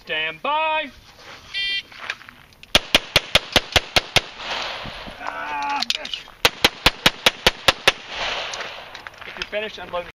Stand by. Ah. If you're finished, unload